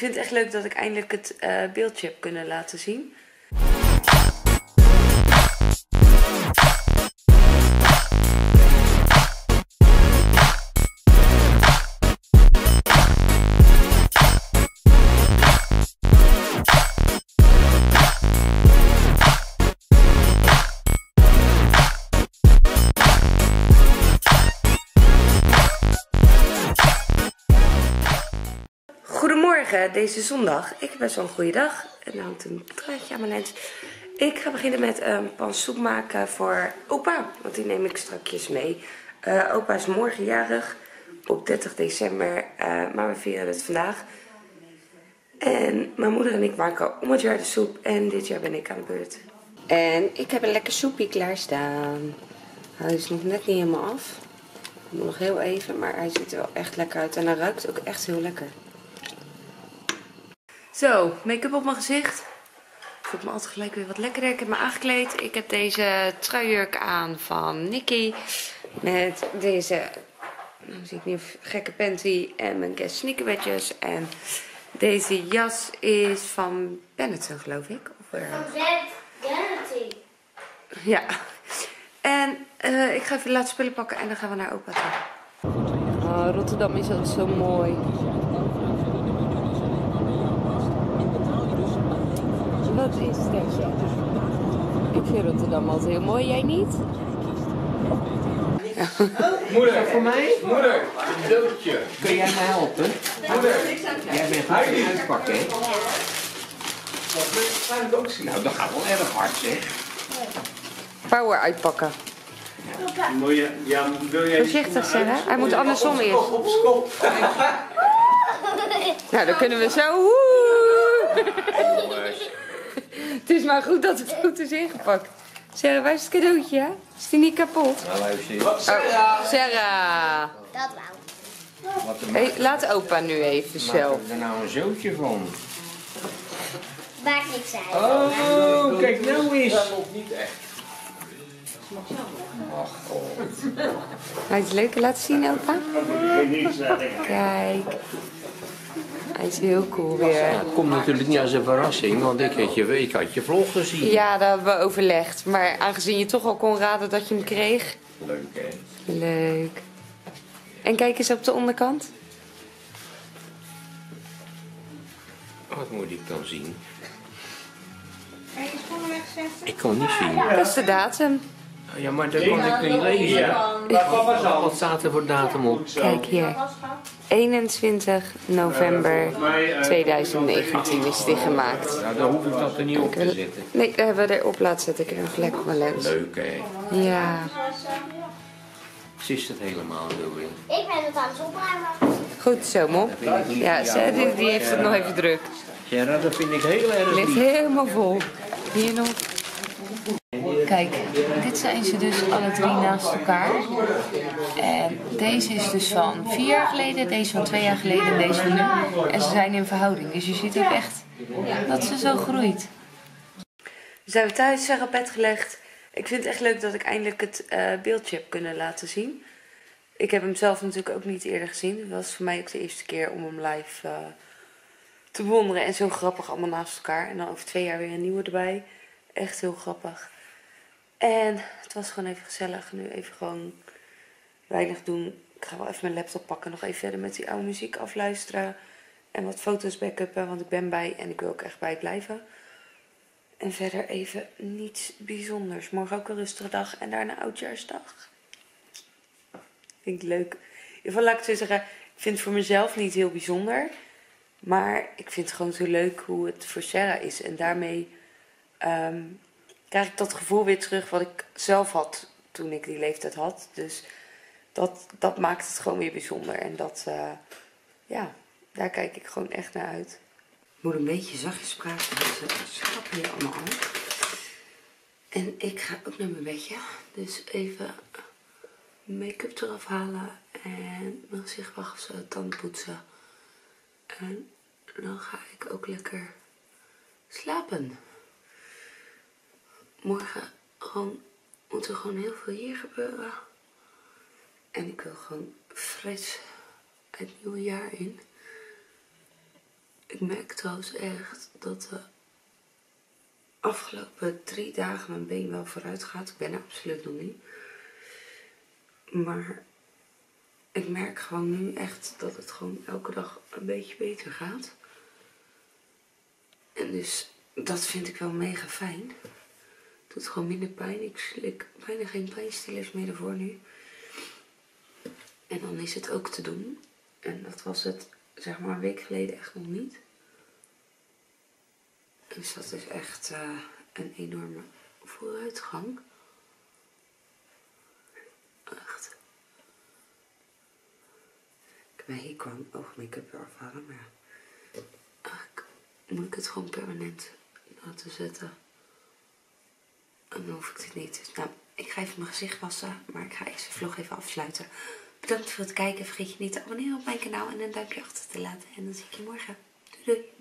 vind het echt leuk dat ik eindelijk het eh, beeldje heb kunnen laten zien. Deze zondag. Ik heb best wel een goede dag. En dan hangt een draadje aan mijn lens. Ik ga beginnen met een pan soep maken voor opa. Want die neem ik strakjes mee. Eh, opa is morgen jarig. Op 30 december. eh, maar we vieren het vandaag. En mijn moeder en ik maken om het jaar de soep. En dit jaar ben ik aan de beurt. En ik heb een lekker soepje klaarstaan. Hij is nog net niet helemaal af. Nog heel even, maar hij ziet er wel echt lekker uit. En hij ruikt ook echt heel lekker. Zo, make-up op mijn gezicht. Voelt me altijd gelijk weer wat lekkerder. Ik heb me aangekleed. Ik heb deze truijurk aan van Nicky. Met deze, nou zie ik niet, gekke panty en mijn Guess sneakerwedjes. En deze jas is van Benetton, geloof ik. Of, eh, Red Galaxy. ja. En eh, ik ga even de laatste spullen pakken en dan gaan we naar opa toe. Oh, Rotterdam is altijd zo mooi. Ik vind Rotterdam altijd heel mooi, jij niet? Moeder, voor mij? Moeder, een doodje. Kun jij mij helpen? Moeder, jij bent goed in het pakken, hè? Nou, dat gaat wel erg hard, zeg. Power uitpakken. Je, ja, wil jij Voorzichtig zijn, hè? Hij moet andersom eerst. Op. Nou, dan kunnen we zo. Woe! Het is maar goed dat het goed is ingepakt. Sarah, waar is het cadeautje? hè? Is die niet kapot? Nou, luister. Oh, Sarah. Dat wou. Hey, laat opa nu even zelf. Maak er nou een zootje van? Maakt niks uit. Oh, kijk nou eens. Hij is leuk, laat zien opa. Kijk. Hij is heel cool weer. Het komt natuurlijk niet als een verrassing, want ik had je, ik had je vlog gezien. Ja, dat hebben we overlegd. Maar aangezien je toch al kon raden dat je hem kreeg. Leuk, hè? Leuk. En kijk eens op de onderkant. Wat moet ik dan zien? Ik kan niet zien. Dat is de datum. Ja, maar dat kon ik niet lezen. Wat staat er voor datum op? Kijk hier. 21 november 2019 is die gemaakt. Nou, dan hoef ik dat er niet op te zetten. Nee, daar hebben we erop laten zetten. Ik heb een vlek op mijn lens. Leuk, hè? Ja. Ze is het helemaal doen. Ik ben het aan het opruimen. Goed zo, mop. Ja, ze, die, die heeft het nog even druk. Ja, dat vind ik heel erg Ligt helemaal vol. Hier nog. Kijk, dit zijn ze dus alle drie naast elkaar. En deze is dus van vier jaar geleden, deze van twee jaar geleden en deze van nu. En ze zijn in verhouding. Dus je ziet ook echt dat ze zo groeit. We zijn thuis, Sarah op bed gelegd. Ik vind het echt leuk dat ik eindelijk het eh, beeldje heb kunnen laten zien. Ik heb hem zelf natuurlijk ook niet eerder gezien. Het was voor mij ook de eerste keer om hem live eh, te bewonderen. En zo grappig allemaal naast elkaar. En dan over twee jaar weer een nieuwe erbij. Echt heel grappig. En het was gewoon even gezellig. Nu even gewoon weinig doen. Ik ga wel even mijn laptop pakken. Nog even verder met die oude muziek afluisteren. En wat foto's backuppen. Want ik ben bij en ik wil ook echt bij blijven. En verder even niets bijzonders. Morgen ook een rustige dag. En daarna oudjaarsdag. Vind ik leuk. In ieder geval laat ik het zo zeggen. Ik vind het voor mezelf niet heel bijzonder. Maar ik vind het gewoon zo leuk hoe het voor Sarah is. En daarmee ehm, krijg ik dat gevoel weer terug wat ik zelf had toen ik die leeftijd had. Dus dat, dat maakt het gewoon weer bijzonder. En dat, eh, ja, daar kijk ik gewoon echt naar uit. Ik moet een beetje zachtjes praten, want ze schrappen hier allemaal. En ik ga ook naar mijn bedje. Dus even make-up eraf halen en mijn gezicht wassen, tanden poetsen. En dan ga ik ook lekker slapen. Morgen moet er gewoon heel veel hier gebeuren. En ik wil gewoon fris het nieuwe jaar in. Ik merk trouwens echt dat de afgelopen drie dagen mijn been wel vooruit gaat. Ik ben er absoluut nog niet. Maar ik merk gewoon nu echt dat het gewoon elke dag een beetje beter gaat. En dus dat vind ik wel mega fijn. Doet gewoon minder pijn. Ik slik bijna geen pijnstillers meer ervoor nu. En dan is het ook te doen. En dat was het zeg maar een week geleden echt nog niet. Dus dat is echt eh, een enorme vooruitgang. Echt. Ik ben hier kwam oogmake-up afhalen, maar eigenlijk moet ik het gewoon permanent laten zetten. Dan hoef ik het niet. Nou, ik ga even mijn gezicht wassen, maar ik ga eerst de vlog even afsluiten. Bedankt voor het kijken. Vergeet je niet te abonneren op mijn kanaal en een duimpje achter te laten. En dan zie ik je morgen. Doei doei!